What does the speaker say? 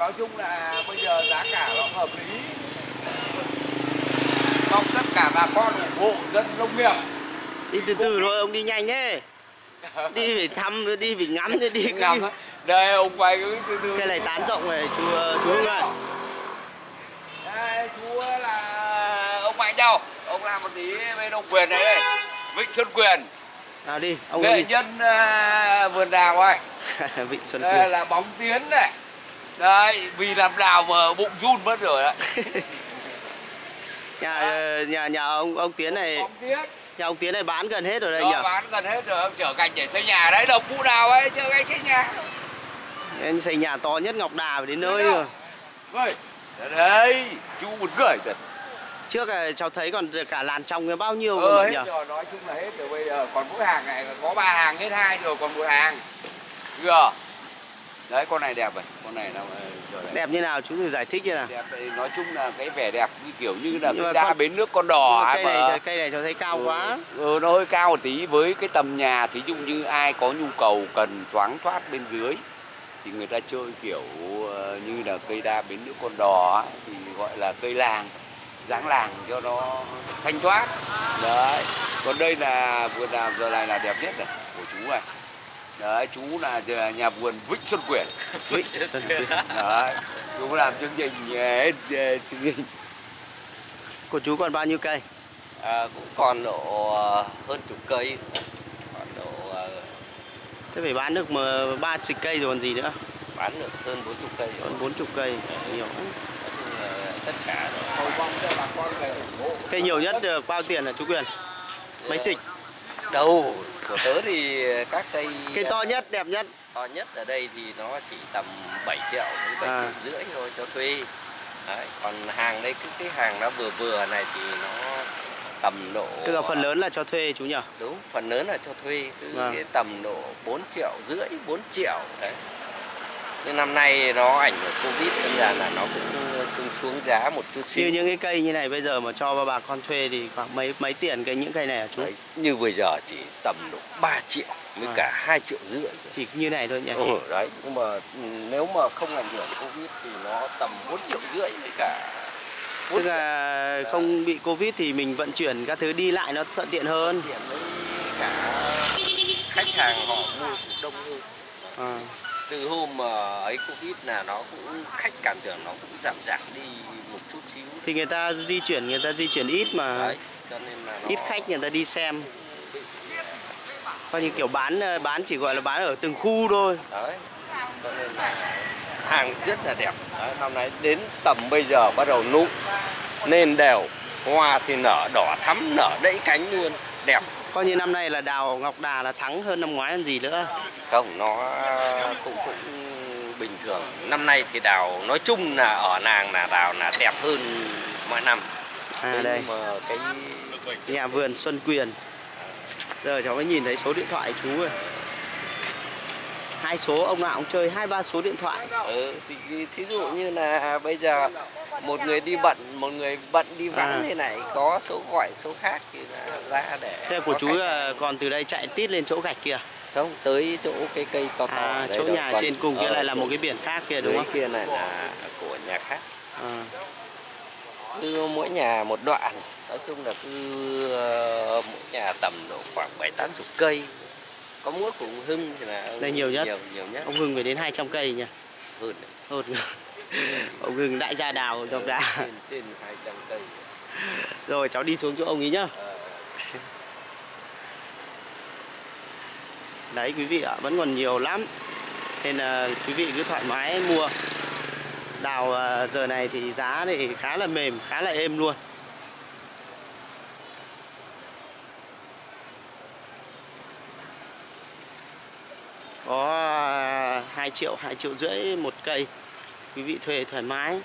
nói chung là bây giờ giá cả nó hợp lý. Mong tất cả bà con ủng hộ dân nông nghiệp. Đi từ từ thôi, ông đi nhanh thế. Đi phải thăm, đi phải ngắm, đi, đi ngắm. đây ông quay cứ từ từ. Cái này tán rộng này, chú, chú Hưng ơi. Đây chú là ông Mạnh Châu ông làm một tí bên ông quyền này đây. Vịnh Xuân Quyền. Nào đi, ông nghệ đi. nhân à, vườn đào ấy. Vịnh Xuân đây Quyền. là bóng tiến này đây vì làm đào mà bụng run mất rồi đấy. Nhà, ờ, nhà nhà ông ông Tiến này bóng tiến. nhà ông Tiến này bán gần hết rồi đây đó nhỉ? bán gần hết rồi ông chở cành để xây nhà đấy đồng cụ đào ấy chở cành xây nhà. Anh xây nhà to nhất Ngọc Đà phải đến nơi rồi. Ơi, đây chú một cười thật. Trước là cháu thấy còn cả làn trong cái bao nhiêu ờ hết nhỉ? rồi nói chung là hết rồi bây giờ còn mỗi hàng này có ba hàng hết hai rồi còn một hàng. Chưa đấy con này đẹp rồi. Con này là rồi đấy. đẹp như nào? Chú thử giải thích như nào. Đẹp thì nói chung là cái vẻ đẹp như kiểu như là mà đá con- bến nước con đỏ cây ấy mà. này cây này cháu thấy cao Ừ, quá. ừ, nó hơi cao một tí. Với cái tầm nhà thí dụ như ai có nhu cầu cần thoáng thoát bên dưới thì người ta chơi kiểu ờ, như là cây đa bến nước con đỏ thì gọi là cây làng dáng làng cho nó thanh thoát. Đấy. Còn đây là vườn đào giờ này là đẹp nhất này của chú này đấy chú là nhà vườn Vĩnh Xuân Quyền Vịnh Xuân Quyền đấy chú làm chương trình hết ờ, chương trình. Của chú còn bao nhiêu cây? À, cũng còn độ ờ, hơn chục cây. Còn độ ờ, thế phải bán được mà ba chục cây rồi còn gì nữa? bán được hơn bốn chục cây rồi. còn bốn chục cây nhiều. Tất cả rồi. cầu mong cho bà con về ủng hộ. Cây nhiều nhất được bao tiền là chú Quyền? Mấy xịch đâu của tớ thì các cây cây to nhất đẹp nhất to nhất ở đây thì nó chỉ tầm 7 triệu đến 7 À. triệu rưỡi thôi cho thuê Đấy, còn hàng đây cái cái hàng nó vừa vừa này thì nó tầm độ tức là phần lớn là cho thuê chú nhỉ đúng phần lớn là cho thuê cứ Vâng. cái tầm độ 4 triệu rưỡi 4 triệu đấy nhưng năm nay nó ảnh hưởng covid nên là là nó cũng xuống xuống giá một chút như xíu những cái cây như này bây giờ mà cho bà con thuê thì khoảng mấy mấy tiền cái những cây này hả chú? Đấy, như bây giờ chỉ tầm độ 3 triệu với À. cả 2 triệu rưỡi chỉ như này thôi nhỉ? Ừ, đấy nhưng mà nếu mà không ảnh hưởng covid thì nó tầm 4 triệu rưỡi với cả 4 tức là không bị covid thì mình vận chuyển các thứ đi lại nó thuận tiện hơn. Tiền với cả khách hàng họ mua đông hơn. À. từ hôm mà ấy covid là nó cũng khách cảm tưởng nó cũng giảm giảm đi một chút xíu. Thì người ta di chuyển người ta di chuyển ít mà đấy cho nên là nó ít khách người ta đi xem. Coi như kiểu bán ờ, bán chỉ gọi là bán ở từng khu thôi. Đấy cho nên là hàng rất là đẹp. Đấy, năm nay đến tầm bây giờ bắt đầu nụ nên đều hoa thì nở đỏ thắm nở đẫy cánh luôn. Đẹp coi như năm nay là đào ngọc đà là thắng hơn năm ngoái hơn gì nữa. Không nó cũng cũng bình thường. Năm nay thì đào nói chung là ở nàng là đào là đẹp hơn mọi năm. À Thế đây. mà cái nhà vườn Xuân Quyền. Giờ cháu mới nhìn thấy số điện thoại chú rồi hai số ông nào cũng chơi hai ba số điện thoại. Ừ, thì thí dụ như là bây giờ một người đi bận một người bận đi vắng À. thế này có số gọi số khác thì là ra để thế của chú là còn từ đây chạy tít lên chỗ gạch kia không tới chỗ cái cây to to à chỗ nhà còn trên cùng kia lại là một cái biển khác kia đúng không? kia này là của nhà khác. À. cứ mỗi nhà một đoạn. Nói chung là cứ ờ, mỗi nhà tầm độ khoảng bảy tám chục cây có múa của ông Hưng thì là Đây nhiều nhất. nhiều, nhiều nhất. Ông Hưng phải đến 200 cây nha hơn. Hơn. ông Hưng đại gia đào ngọc đà trên trên hai trăm cây. Rồi cháu đi xuống chỗ ông ấy nhá. Ờ, đấy quý vị ạ vẫn còn nhiều lắm. Nên là quý vị cứ thoải mái mua. Đào à, giờ này thì giá thì khá là mềm khá là êm luôn có à, 2 triệu 2 triệu rưỡi một cây. Quý vị thuê thoải mái.